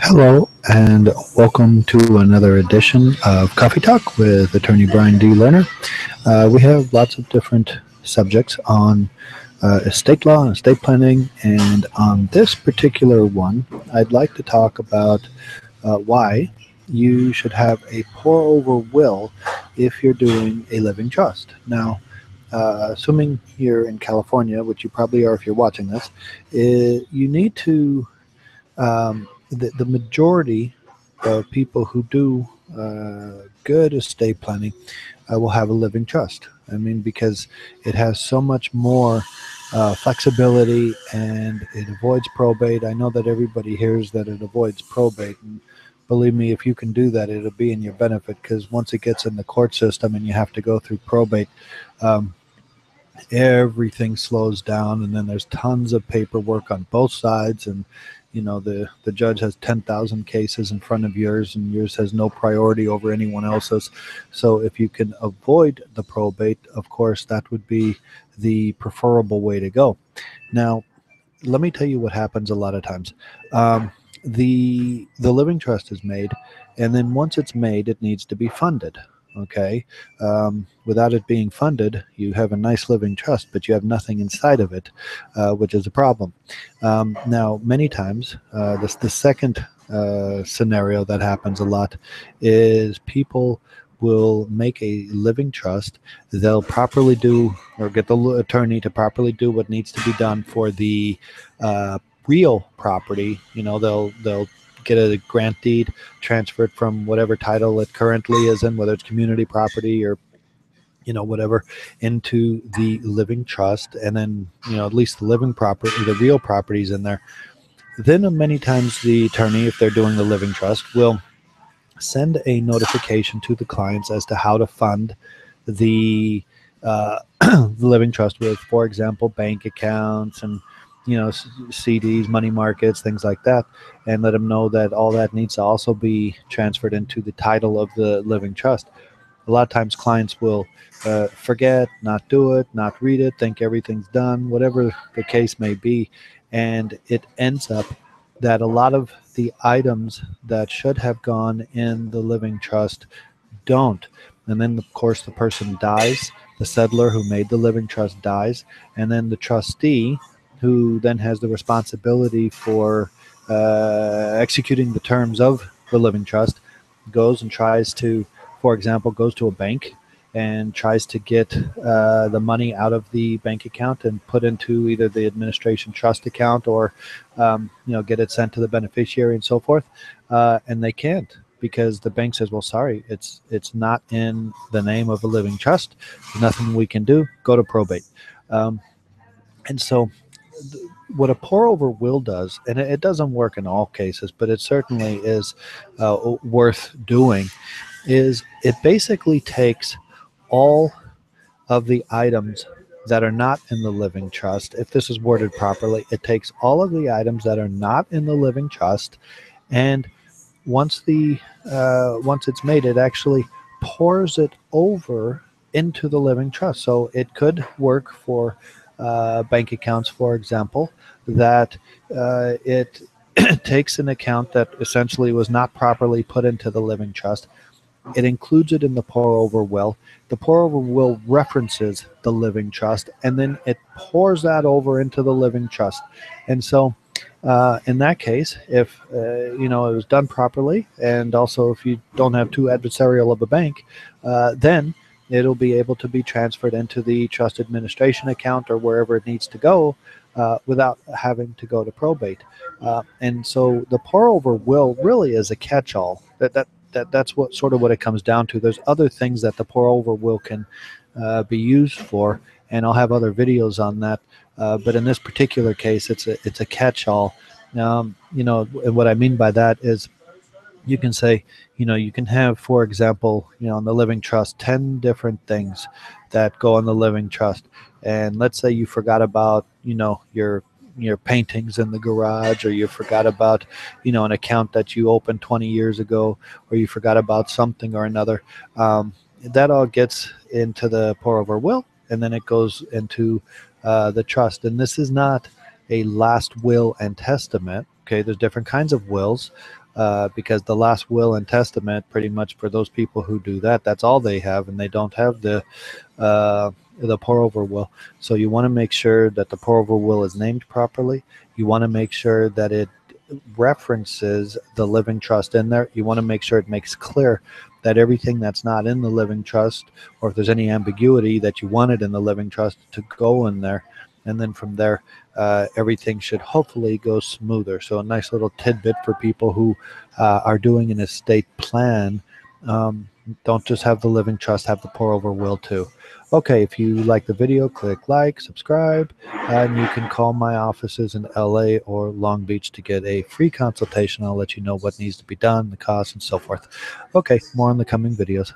Hello, and welcome to another edition of Coffee Talk with attorney Brian D. Lerner. Uh, we have lots of different subjects on uh, estate law and estate planning, and on this particular one, I'd like to talk about uh, why you should have a pour over will if you're doing a living trust. Now, uh, assuming you're in California, which you probably are if you're watching this, it, you need to um, the, the majority of people who do uh, good estate planning uh, will have a living trust. I mean, because it has so much more uh, flexibility and it avoids probate. I know that everybody hears that it avoids probate. And believe me, if you can do that, it'll be in your benefit because once it gets in the court system and you have to go through probate, um, everything slows down and then there's tons of paperwork on both sides and you know the the judge has 10,000 cases in front of yours and yours has no priority over anyone else's. So if you can avoid the probate of course that would be the preferable way to go. Now let me tell you what happens a lot of times. Um, the the living trust is made and then once it's made it needs to be funded okay? Um, without it being funded you have a nice living trust but you have nothing inside of it uh, which is a problem. Um, now many times uh, this the second uh, scenario that happens a lot is people will make a living trust. They'll properly do or get the attorney to properly do what needs to be done for the uh, real property. You know they'll they'll get a grant deed transferred from whatever title it currently is in, whether it's community property or you know whatever into the living trust and then you know at least the living property the real properties in there. Then many times the attorney if they're doing the living trust will send a notification to the clients as to how to fund the uh, the living trust with for example bank accounts and you know CDs, money markets, things like that, and let them know that all that needs to also be transferred into the title of the living trust. A lot of times, clients will uh, forget, not do it, not read it, think everything's done, whatever the case may be, and it ends up that a lot of the items that should have gone in the living trust don't. And then, of course, the person dies. The settlor who made the living trust dies, and then the trustee who then has the responsibility for uh, executing the terms of the living trust, goes and tries to, for example, goes to a bank and tries to get uh, the money out of the bank account and put into either the administration trust account or, um, you know, get it sent to the beneficiary and so forth. Uh, and they can't because the bank says, "Well, sorry, it's it's not in the name of a living trust. Nothing we can do. Go to probate." Um, and so what a pour over will does, and it, doesn't work in all cases, but it certainly is uh, worth doing, is it basically takes all of the items that are not in the living trust. If this is worded properly, it takes all of the items that are not in the living trust, and once the uh, once it's made, it actually pours it over into the living trust. So it could work for uh, bank accounts, for example, that uh, it takes an account that essentially was not properly put into the living trust. It includes it in the pour over will. The pour over will references the living trust, and then it pours that over into the living trust. And so, uh, in that case, if uh, you know it was done properly, and also if you don't have too adversarial of a bank, uh, then it'll be able to be transferred into the trust administration account or wherever it needs to go uh, without having to go to probate. Uh, and so the pour over will really is a catch-all. That that that that's what sort of what it comes down to. There's other things that the pour over will can uh, be used for, and I'll have other videos on that. Uh, but in this particular case, it's a it's a catch-all. Um, you know, and what I mean by that is you can say, you know, you can have, for example, you know, in the living trust, 10 different things that go in the living trust. And let's say you forgot about, you know, your your paintings in the garage or you forgot about you know an account that you opened 20 years ago or you forgot about something or another um, that all gets into the pour over will and then it goes into uh, the trust and this is not a last will and testament. Okay, there's different kinds of wills. Uh, because the last will and testament, pretty much for those people who do that, that's all they have, and they don't have the uh, the pour over will. So you want to make sure that the pour over will is named properly. You want to make sure that it references the living trust in there. You want to make sure it makes clear that everything that's not in the living trust, or if there's any ambiguity that you wanted in the living trust, to go in there. And then from there, uh, everything should hopefully go smoother. So, a nice little tidbit for people who uh, are doing an estate plan. Um, don't just have the living trust, have the pour over will too. Okay, if you like the video, click like, subscribe, and you can call my offices in LA or Long Beach to get a free consultation. I'll let you know what needs to be done, the cost, and so forth. Okay, more in the coming videos.